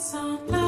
sun.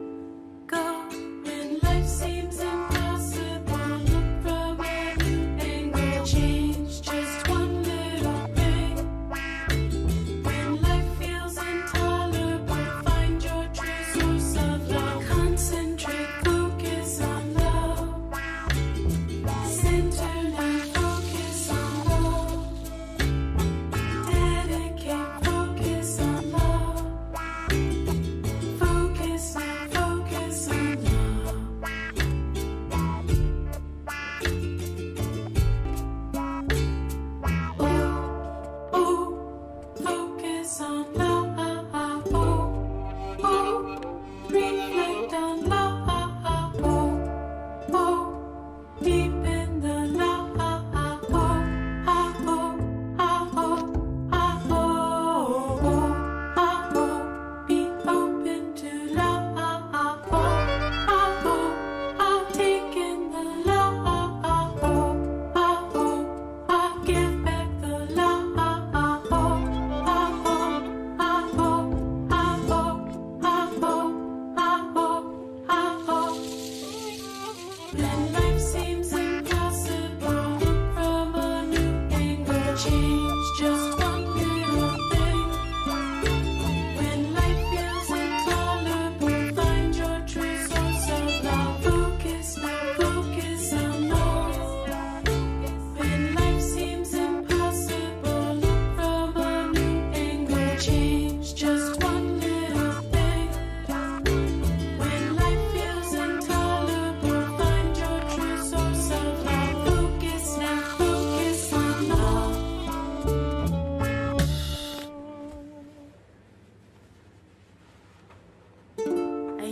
just one.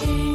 change.